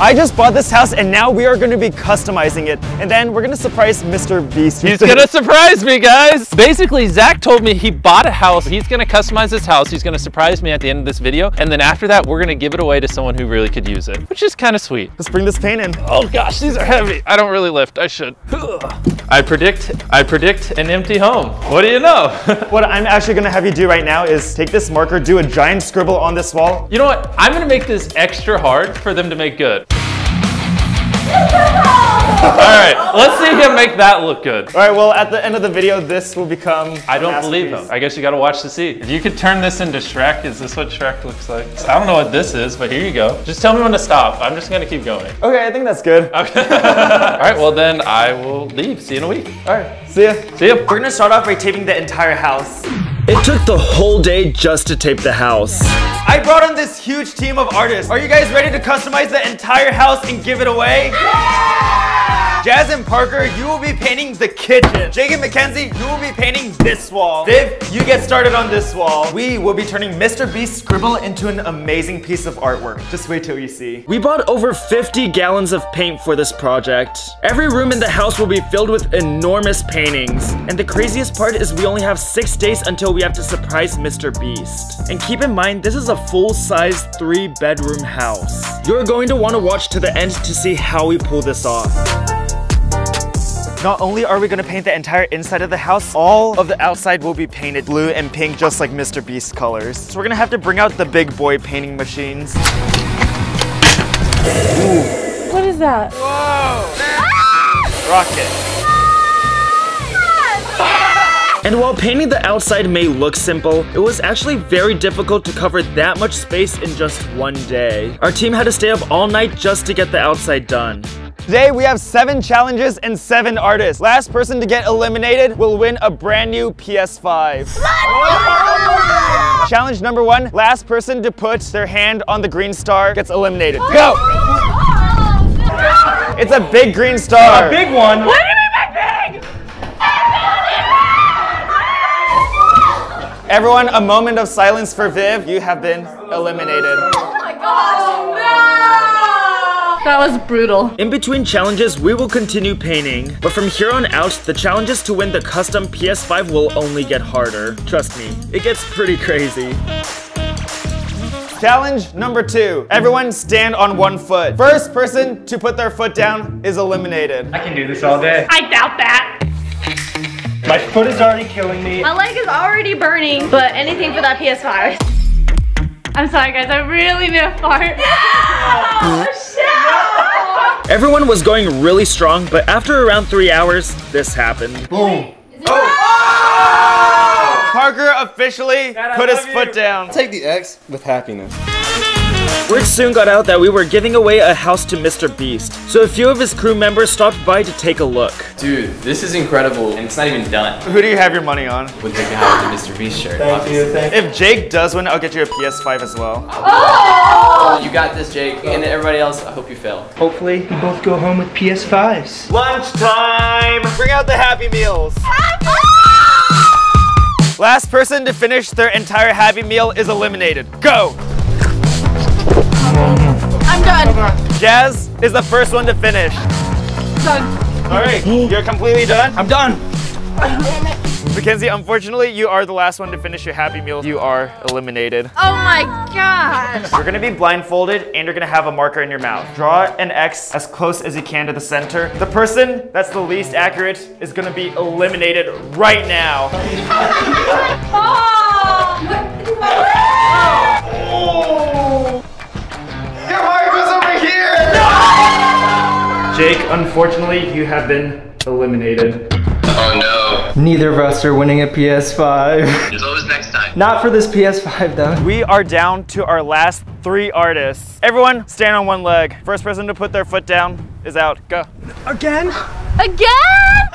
I just bought this house and now we are going to be customizing it. And then we're going to surprise Mr. Beast. He's gonna surprise me, guys. Basically, Zach told me he bought a house. He's gonna customize his house. He's gonna surprise me at the end of this video. And then after that, we're gonna give it away to someone who really could use it, which is kind of sweet. Let's bring this paint in. Oh gosh, these are heavy. I don't really lift, I should. I predict, I predict an empty home. What do you know? What I'm actually going to have you do right now is take this marker, do a giant scribble on this wall. you know what? I'm gonna make this extra hard for them to make good. All right, let's see him make that look good. All right, well, at the end of the video, this will become I don't believe him. I guess you gotta watch to see. If you could turn this into Shrek, is this what Shrek looks like? I don't know what this is, but here you go. Just tell me when to stop. I'm just gonna keep going. Okay, I think that's good. Okay. All right, well then I will leave. See you in a week. All right, see ya. See ya. We're gonna start off by taping the entire house. It took the whole day just to tape the house. I brought in this huge team of artists. Are you guys ready to customize the entire house and give it away? Yeah! Jazz and Parker, you will be painting the kitchen. Jake and Mackenzie, you will be painting this wall. Viv, you get started on this wall. We will be turning Mr. Beast's scribble into an amazing piece of artwork. Just wait till you see. We bought over 50 gallons of paint for this project. Every room in the house will be filled with enormous paintings. And the craziest part is we only have six days until we have to surprise Mr. Beast. And keep in mind, this is a full-size three bedroom house. You're going to want to watch to the end to see how we pull this off. Not only are we gonna paint the entire inside of the house, all of the outside will be painted blue and pink just like Mr. Beast colors. So we're gonna have to bring out the big boy painting machines. What is that? Whoa! Rocket. And while painting the outside may look simple, it was actually very difficult to cover that much space in just one day. Our team had to stay up all night just to get the outside done. Today we have seven challenges and seven artists. Last person to get eliminated will win a brand new PS5. Challenge number one, last person to put their hand on the green star gets eliminated. Go! It's a big green star. A big one. Everyone, a moment of silence for Viv. You have been eliminated. Oh my gosh, no! That was brutal. In between challenges, we will continue painting. But from here on out, the challenges to win the custom PS5 will only get harder. Trust me, it gets pretty crazy. Challenge number two. Everyone stand on one foot. First person to put their foot down is eliminated. I can do this all day. I doubt that. My foot is already killing me. My leg is already burning, but anything for that PS5. I'm sorry guys, I really need a fart. Everyone was going really strong, but after around three hours, this happened. Boom. Oh. Parker officially put his foot down. Take the X with happiness. Word soon got out that we were giving away a house to Mr. Beast, so a few of his crew members stopped by to take a look. Dude, this is incredible, and it's not even done. Who do you have your money on? With the guy with the Mr. Beast shirt. Thank you, thank you. If Jake does win, I'll get you a PS5 as well. Oh! You got this, Jake, and everybody else. I hope you fail. Hopefully, we both go home with PS5s. Lunchtime! Bring out the Happy Meals. Ah! Last person to finish their entire Happy Meal is eliminated. Go! I'm done. Jazz is the first one to finish. Done. All right, you're completely done? I'm done. Mackenzie, unfortunately, you are the last one to finish your Happy Meal. You are eliminated. Oh my gosh. You're gonna be blindfolded and you're gonna have a marker in your mouth. Draw an X as close as you can to the center. The person that's the least accurate is gonna be eliminated right now. Oh. Oh. Jake, unfortunately, you have been eliminated. Oh no. Neither of us are winning a PS5. no. There's always next time. Not for this PS5 though. We are down to our last three artists. Everyone, stand on one leg. First person to put their foot down is out. Go. Again? Again?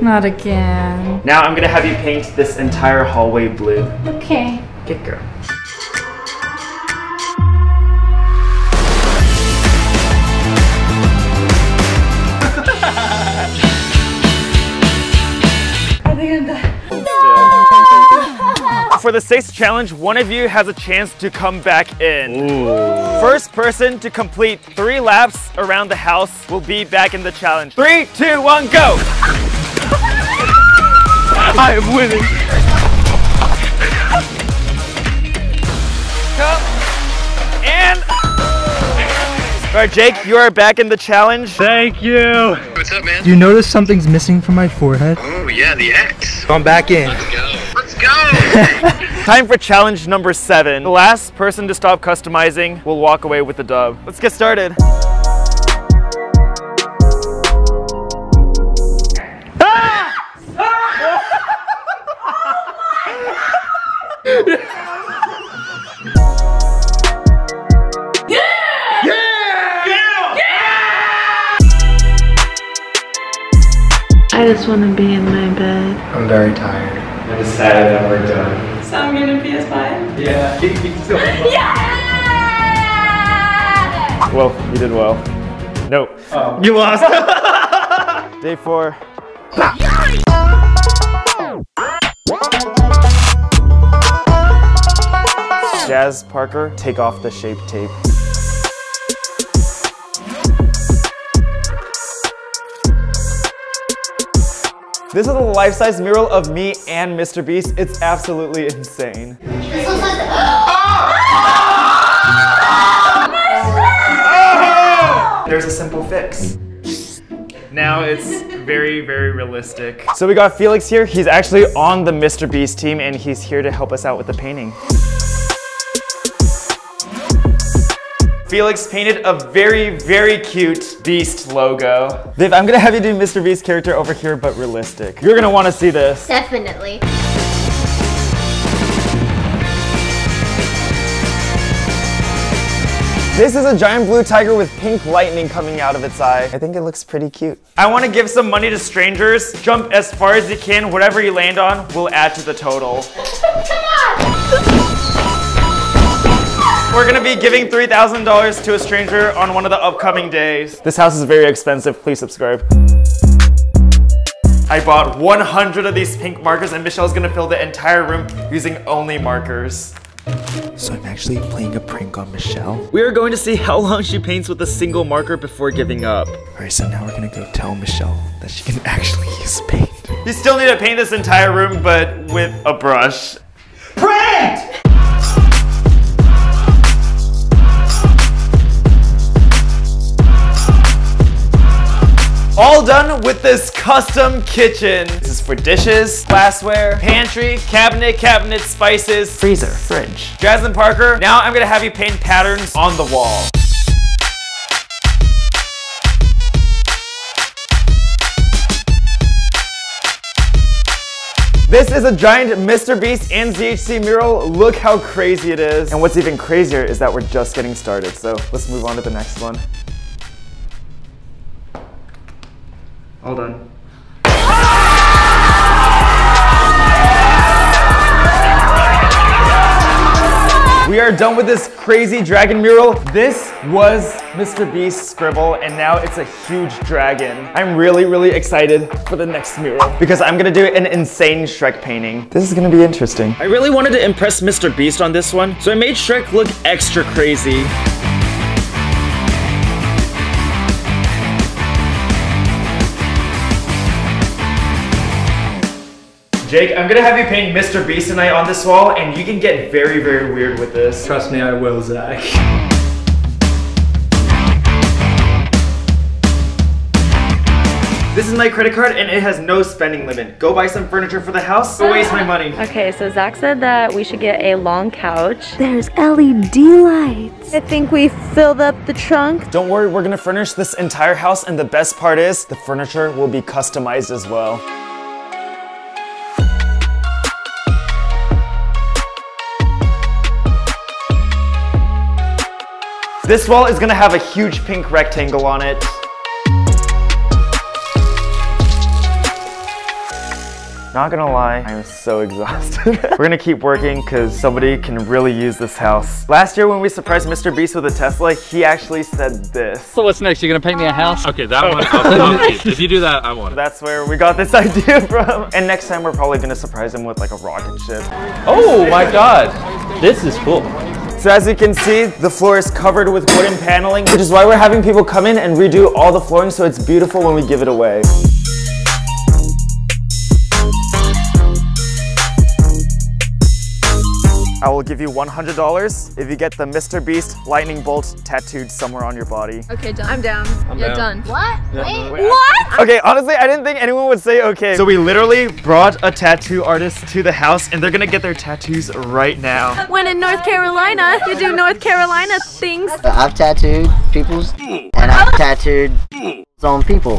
Not again. Now I'm gonna have you paint this entire hallway blue. Okay. Get girl. For for the sixth challenge, one of you has a chance to come back in. First person to complete three laps around the house will be back in the challenge. Three, two, one, go! I am winning. Come. And... All right, Jake, you are back in the challenge. Thank you. What's up, man? Do you notice something's missing from my forehead? Oh, yeah, the X. I'm back in. Let's go. Let's go. Time for challenge number seven. The last person to stop customizing will walk away with the dub. Let's get started. I just want to be in my bed. I'm very tired. I'm that we're done. So I'm getting a PS5? Yeah. Well, you did well. Nope. Oh. You lost. Day four. Jazz Parker, take off the shape tape. This is a life-size mural of me and Mr. Beast. It's absolutely insane. There's a simple fix. Now it's very, very realistic. So we got Felix here. He's actually on the Mr. Beast team and he's here to help us out with the painting. Felix painted a very, very cute Beast logo. Viv, I'm gonna have you do Mr. Beast character over here, but realistic. You're gonna wanna see this. Definitely. This is a giant blue tiger with pink lightning coming out of its eye. I think it looks pretty cute. I want to give some money to strangers. Jump as far as you can. Whatever you land on will add to the total. We're gonna be giving $3,000 to a stranger on one of the upcoming days. This house is very expensive. Please subscribe. I bought 100 of these pink markers and Michelle's gonna fill the entire room using only markers. So I'm actually playing a prank on Michelle. We are going to see how long she paints with a single marker before giving up. All right, so now we're gonna go tell Michelle that she can actually use paint. You still need to paint this entire room, but with a brush. Pranked! All done with this custom kitchen. This is for dishes, glassware, pantry, cabinet, cabinet, spices, freezer, fridge. Jasmine Parker, now I'm gonna have you paint patterns on the wall. This is a giant Mr. Beast and ZHC mural. Look how crazy it is. And what's even crazier is that we're just getting started. So let's move on to the next one. All done. We are done with this crazy dragon mural. This was Mr. Beast's scribble, and now it's a huge dragon. I'm really, really excited for the next mural because I'm gonna do an insane Shrek painting. This is gonna be interesting. I really wanted to impress Mr. Beast on this one, so I made Shrek look extra crazy. Jake, I'm gonna have you paint Mr. Beast tonight on this wall, and you can get very, very weird with this. Trust me, I will, Zach. This is my credit card, and it has no spending limit. Go buy some furniture for the house, go waste my money. Okay, so Zach said that we should get a long couch. There's LED lights. I think we filled up the trunk. Don't worry, we're gonna furnish this entire house, and the best part is, the furniture will be customized as well. This wall is gonna have a huge pink rectangle on it. Not gonna lie, I am so exhausted. We're gonna keep working because somebody can really use this house. Last year when we surprised Mr. Beast with a Tesla, he actually said this. So what's next? You're gonna paint me a house? Okay, that one, I'll, I'll. If you do that, I want it. That's where we got this idea from. And next time we're probably gonna surprise him with like a rocket ship. Oh my god, this is cool. So as you can see, the floor is covered with wooden paneling, which is why we're having people come in and redo all the flooring so it's beautiful when we give it away. I will give you $100 if you get the Mr. Beast lightning bolt tattooed somewhere on your body. Okay, done. I'm down. yeah, down. done. What? Wait, what? Okay, honestly, I didn't think anyone would say okay. So we literally brought a tattoo artist to the house and they're gonna get their tattoos right now. When in North Carolina, you do North Carolina things. I've tattooed people's and I've tattooed on people.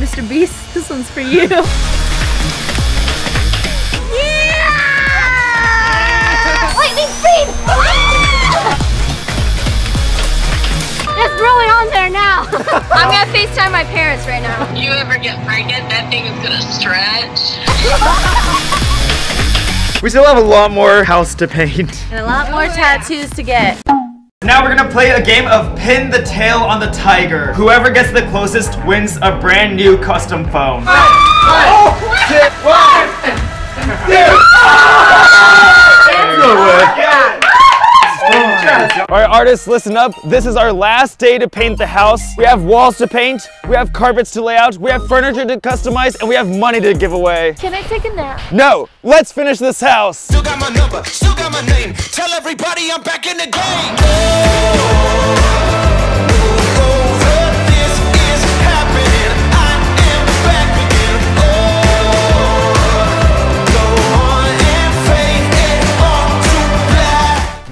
Mr. Beast, this one's for you. really on there now. I'm gonna FaceTime my parents right now. You ever get pregnant, that thing is gonna stretch. We still have a lot more house to paint. And a lot more oh, tattoos to get. Now we're gonna play a game of pin the tail on the tiger. Whoever gets the closest wins a brand new custom phone. All right, artists, listen up. This is our last day to paint the house. We have walls to paint, we have carpets to lay out, we have furniture to customize, and we have money to give away. Can I take a nap? No, let's finish this house. Still got my number, still got my name. Tell everybody I'm back in the game.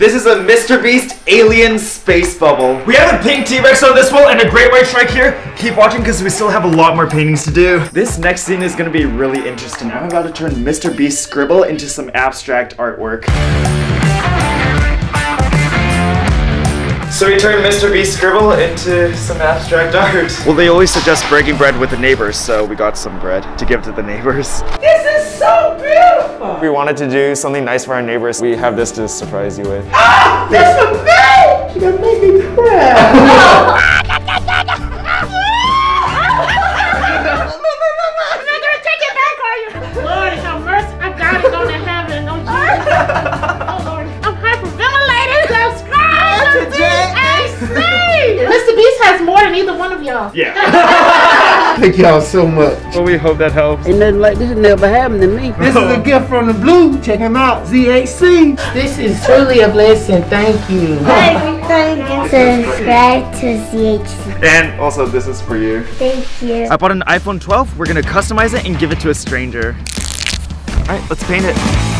This is a Mr. Beast alien space bubble. We have a pink T-Rex on this wall and a great white shrike here. Keep watching because we still have a lot more paintings to do. This next scene is gonna be really interesting. I'm about to turn Mr. Beast scribble into some abstract artwork. So we turned Mr. Beast scribble into some abstract art. Well, they always suggest breaking bread with the neighbors, so we got some bread to give to the neighbors. This is so beautiful! We wanted to do something nice for our neighbors. We have this to surprise you with. Ah! This for me! You're making me cry. One of y'all. Yeah. Thank y'all so much. Well, we hope that helps. Ain't nothing like this never happened to me. This is a gift from the blue. Check him out. ZHC. This is truly a blessing. Thank you. Subscribe to ZHC. And also, this is for you. Thank you. I bought an iPhone 12. We're gonna customize it and give it to a stranger. All right, let's paint it.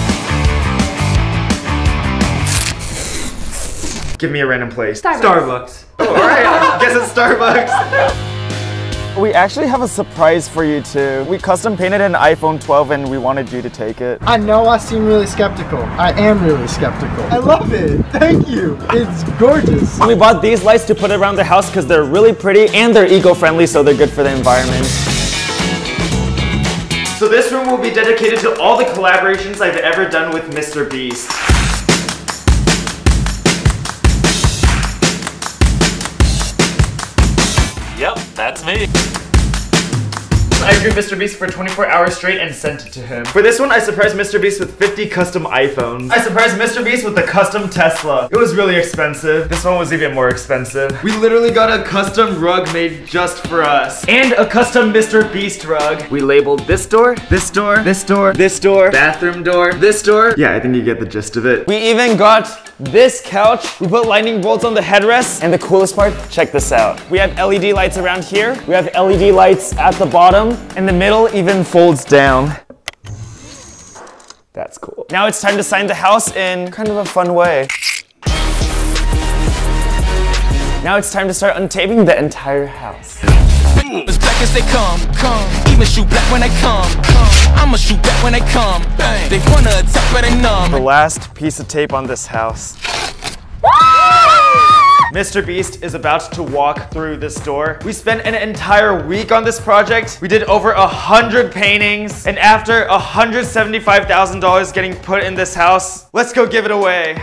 Give me a random place. Starbucks. Oh, all right, guess it's Starbucks. We actually have a surprise for you too. We custom painted an iPhone 12 and we wanted you to take it. I know I seem really skeptical. I am really skeptical. I love it. Thank you. It's gorgeous. We bought these lights to put around the house because they're really pretty and they're eco-friendly so they're good for the environment. So this room will be dedicated to all the collaborations I've ever done with Mr. Beast. Yep, that's me. I drew Mr. Beast for 24 hours straight and sent it to him. For this one, I surprised Mr. Beast with 50 custom iPhones. I surprised Mr. Beast with a custom Tesla. It was really expensive. This one was even more expensive. We literally got a custom rug made just for us. And a custom Mr. Beast rug. We labeled this door, this door, this door, this door, bathroom door, this door. Yeah, I think you get the gist of it. We even got this couch. We put lightning bolts on the headrest. And the coolest part, check this out. We have LED lights around here. We have LED lights at the bottom. And the middle even folds down. That's cool. Now it's time to sign the house in kind of a fun way. Now it's time to start untaping the entire house. As black as they come, come. Even shoot black when they come, come. I'ma shoot back when they come, bang. They wanna attack but they numb. The last piece of tape on this house. Mr. Beast is about to walk through this door. We spent an entire week on this project. We did over a hundred paintings, and after $175,000 getting put in this house, let's go give it away.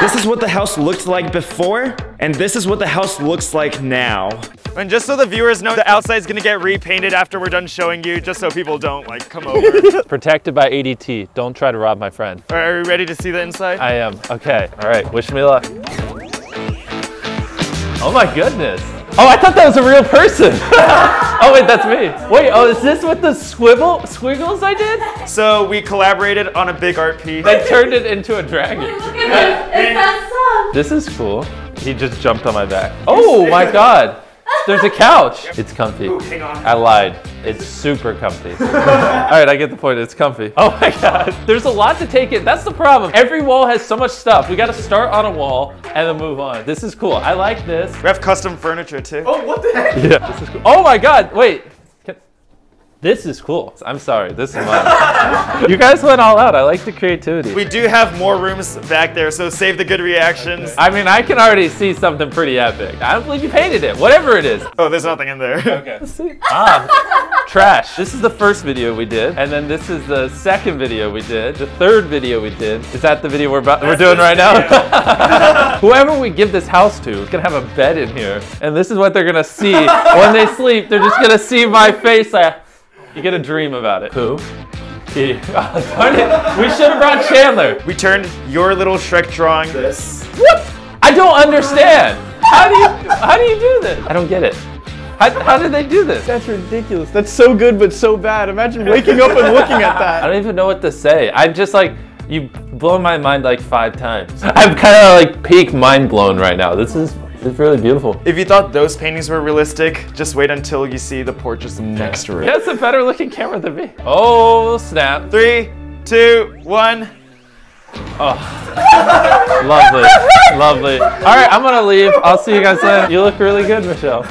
This is what the house looked like before, and this is what the house looks like now. And just so the viewers know, the outside's gonna get repainted after we're done showing you, just so people don't like come over. Protected by ADT. Don't try to rob my friend. All right, are we ready to see the inside? I am. Okay. All right. Wish me luck. Oh my goodness. Oh, I thought that was a real person. oh wait, that's me. Wait, oh, is this what the squibble squiggles I did? So we collaborated on a big art piece. They turned it into a dragon. Look at this. It's that song. This is cool. He just jumped on my back. Oh my god. There's a couch. It's comfy. Ooh, hang on. I lied. It's super comfy. All right, I get the point. It's comfy. Oh my god. There's a lot to take in. That's the problem. Every wall has so much stuff. We got to start on a wall and then move on. This is cool. I like this. We have custom furniture too. Oh, what the heck? Yeah, this is cool. Oh my god. Wait. Can- This is cool. I'm sorry. This is mine. you guys went all out. I like the creativity. We do have more rooms back there, so save the good reactions. I mean, I can already see something pretty epic. I don't believe you painted it. Whatever it is. Oh, there's nothing in there. Okay. See. Ah, trash. This is the first video we did, and then this is the second video we did. The third video we did. Is that the video we're about, we're doing right now? Whoever we give this house to is gonna have a bed in here, and this is what they're gonna see when they sleep. They're just gonna see my face. Like, you get a dream about it. Who? He. Darn it. We should have brought Chandler. We turned your little Shrek drawing this. What? I don't understand. How do you how do you do this? I don't get it. How, how did they do this? That's ridiculous. That's so good, but so bad. Imagine waking up and looking at that. I don't even know what to say. I'm just like you blow my mind like five times. I'm kind of like peak mind blown right now. This is it's really beautiful. If you thought those paintings were realistic, just wait until you see the portraits next to it. That's a better looking camera than me. Oh snap! Three, two, one. Oh. Lovely, lovely. All right, I'm gonna leave. I'll see you guys later. You look really good, Michelle.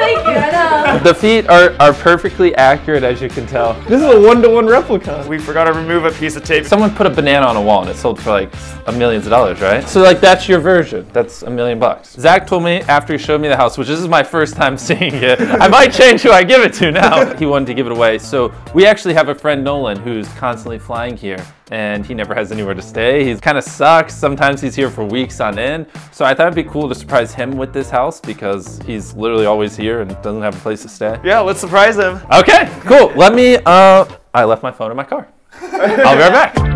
Thank you. I know. The feet are, are perfectly accurate, as you can tell. This is a one-to-one replica. We forgot to remove a piece of tape. Someone put a banana on a wall and it sold for like a millions of dollars, right? So like that's your version. That's a million bucks. Zach told me after he showed me the house, which this is my first time seeing it. I might change who I give it to now. he wanted to give it away. So we actually have a friend Nolan who's constantly flying here and he never has anywhere to stay. He's kind of sucks. Sometimes he's here for weeks on end. So I thought it'd be cool to surprise him with this house because he's literally always here and doesn't have a place to stay. Yeah, let's surprise him. Okay, cool. Let me, uh, I left my phone in my car. I'll be right back.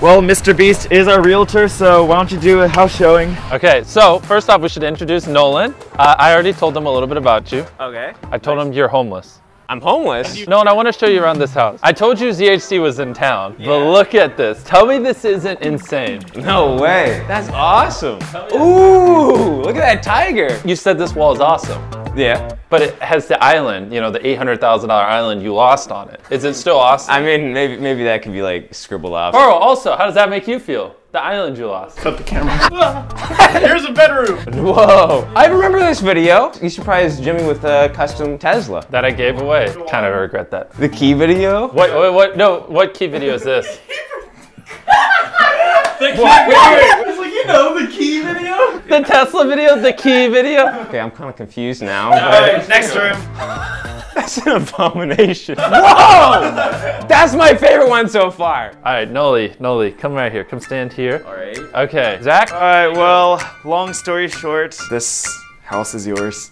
Well, Mr. Beast is our realtor, so why don't you do a house showing? Okay, so first off, we should introduce Nolan. Uh, I already told him a little bit about you. Okay. I told him you're homeless. I'm homeless. No, and I want to show you around this house. I told you ZHC was in town, but look at this. Tell me this isn't insane. No way. That's awesome. Ooh, look at that tiger. You said this wall is awesome, Yeah. but it has the island, you know, the $800,000 island you lost on it. Is it still awesome? I mean, maybe maybe that could be like scribbled off. Pearl, also, how does that make you feel? The island you lost. Cut the camera. Here's a bedroom. Whoa. I remember this video. You surprised Jimmy with a custom Tesla. That I gave away. Kind of regret that. The key video. What, what, what, no, what key video is this? Wait, wait, wait. It's like, you know, the key video? The Tesla video, the key video? Okay, I'm kind of confused now. All right, next room. That's an abomination. Whoa! That's my favorite one so far. All right, Noli, Noli, come right here. Come stand here. All right. Okay, Zach. All right, well, long story short, this house is yours.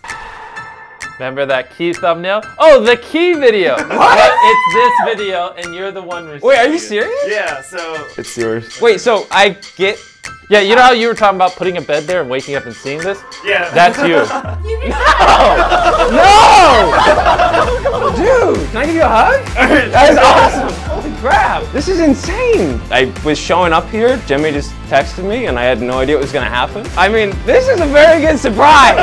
Remember that key thumbnail? Oh, the key video. what? It's this video, and you're the one. Wait, are you serious? Yeah, so it's yours. Wait, so I get. Yeah, you know how you were talking about putting a bed there and waking up and seeing this? Yeah. That's you. No! No! Dude, can I give you a hug? That is awesome. Holy crap. This is insane. I was showing up here. Jimmy just texted me, and I had no idea what was going to happen. I mean, this is a very good surprise.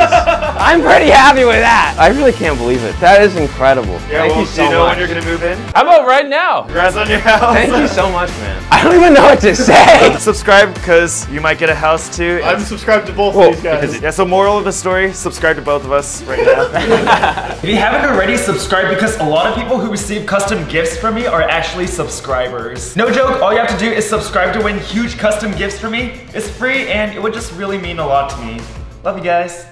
I'm pretty happy with that. I really can't believe it. That is incredible. Yeah, Thank well, you so do you know much. when you're gonna move in? How about right now? Congrats on your house. Thank you so much, man. I don't even know what to say. Subscribe because you might get a house too. I'm subscribed to both Whoa, of these guys. Yeah, so moral of the story, subscribe to both of us right now. if you haven't already, subscribe because a lot of people who receive custom gifts from me are actually subscribers. No joke, all you have to do is subscribe to win huge custom gifts for me. It's free and it would just really mean a lot to me. Love you guys.